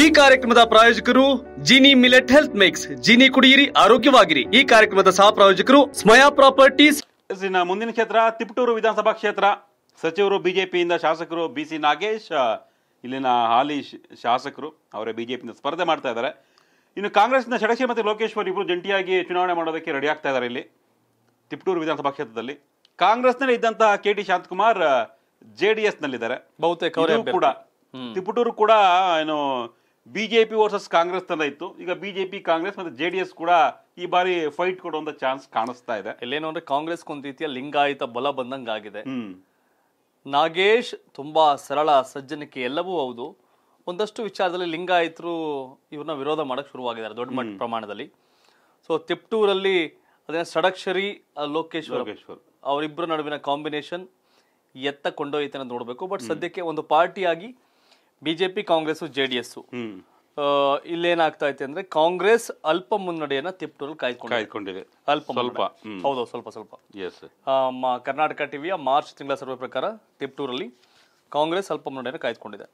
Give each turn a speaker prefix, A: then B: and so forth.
A: ಈ ಕಾರ್ಯಕ್ರಮದ ಪ್ರಾಯೋಜಕರು Jini millet health mix. Jini ಕುಡಿಯಿರಿ ಆರೋಗ್ಯವಾಗಿರಿ. ಈ ಕಾರ್ಯಕ್ರಮದ ಸಹ ಪ್ರಾಯೋಜಕರು ಸ್ಮಯಾ ಪ್ರಾಪರ್ಟೀಸ್.
B: ಮುಂದಿನ ಕ್ಷೇತ್ರ ತಿಪಟೂರು ವಿಧಾನಸಭಾ ಕ್ಷೇತ್ರ. ಸಚಿವರು ಬಿಜೆಪಿಯಿಂದ ಶಾಸಕರು ಬಿ ಸಿ ನಾಗೇಶ್ ಇಲ್ಲಿನ ಹಾಲಿ ಶಾಸಕರು ಅವರೇ ಬಿಜೆಪಿಯಿಂದ ಸ್ಪರ್ಧೆ ಮಾಡ್ತಾ ಇದ್ದಾರೆ. ಇನ್ನು ಕಾಂಗ್ರೆಸ್ನ ಷಡಕ್ಷಿ ಮತ್ತು ಲೋಕೇಶ್ವರ್ ಇಬ್ಬರು ಜಂಟಿಯಾಗಿ ಚುನಾವಣೆ ಮಾಡೋದಕ್ಕೆ ರೆಡಿ ಆಗ್ತಾ ಇದ್ದಾರೆ ಇಲ್ಲಿ ತಿಪಟೂರು ವಿಧಾನಸಭಾ ಕ್ಷೇತ್ರದಲ್ಲಿ. ಕಾಂಗ್ರೆಸ್ನಲ್ಲಿ ಇದ್ದಂತಹ K T Shanthakumar J D S ನಲ್ಲಿದ್ದಾರೆ.
C: ಬಹುತೇಕ
B: ಕೂಡ ತಿಪಟೂರು ಕೂಡ ಏನು ಬಿಜೆಪಿ ವರ್ಸಸ್ ಕಾಂಗ್ರೆಸ್ ತನ ಇತ್ತು. ಈಗ ಬಿಜೆಪಿ ಕಾಂಗ್ರೆಸ್ ಮತ್ತೆ ಜೆ ಡಿ ಎಸ್ ಕೂಡ ಈ ಬಾರಿ ಫೈಟ್ ಕೊಡುವಂತ ಚಾನ್ಸ್ ಕಾಣಿಸ್ತಾ ಇದೆ.
C: ಇಲ್ಲೇನು ಅಂದ್ರೆ ಕಾಂಗ್ರೆಸ್ ಒಂದ್ ರೀತಿಯ ಲಿಂಗಾಯತ ಬಲ ಬಂದಂಗಾಗಿದೆ. ನಾಗೇಶ್ ತುಂಬಾ ಸರಳ ಸಜ್ಜನಿಕೆ ಎಲ್ಲವೂ ಹೌದು. ಒಂದಷ್ಟು ವಿಚಾರದಲ್ಲಿ ಲಿಂಗಾಯತರು ಇವ್ರನ್ನ ವಿರೋಧ ಮಾಡಕ್ ಶುರುವಾಗಿದ್ದಾರೆ ದೊಡ್ಡ ಮಟ್ಟ ಪ್ರಮಾಣದಲ್ಲಿ. ಸೊ ತಿಪ್ಟೂರಲ್ಲಿ ಅದೇ ಸಡಕ್ಷರಿ ಲೋಕೇಶ್ವರ ಅವರಿಬ್ಬರ ನಡುವಿನ ಕಾಂಬಿನೇಷನ್ ಎತ್ತ ಕೊಂಡೊಯ್ತೇನೆ ನೋಡಬೇಕು. ಬಟ್ ಸದ್ಯಕ್ಕೆ ಒಂದು ಪಾರ್ಟಿಯಾಗಿ BJP Congress J D S
B: ಹ್ಮ್
C: ಇಲ್ಲೇನಾಗ್ತಾ ಐತೆ ಅಂದ್ರೆ ಕಾಂಗ್ರೆಸ್ ಅಲ್ಪ ಮುನ್ನಡೆಯನ್ನ ತಿಪ್ಟೂರಲ್ಲಿ ಕಾಯ್ಕೊಂಡಿದೆ.
B: ಕಾಯ್ದುಕೊಂಡಿದೆ
C: ಅಲ್ಪ
B: ಸ್ವಲ್ಪ.
C: ಹೌದು ಸ್ವಲ್ಪ ಸ್ವಲ್ಪ.
B: ಎಸ್
C: ಕರ್ನಾಟಕ ಟಿವಿಯ ಮಾರ್ಚ್ ತಿಂಗಳ ಸರ್ವೆ ಪ್ರಕಾರ ತಿಪ್ಟೂರಲ್ಲಿ ಕಾಂಗ್ರೆಸ್ ಅಲ್ಪ ಮುನ್ನಡೆಯನ್ನು ಕಾಯ್ದುಕೊಂಡಿದೆ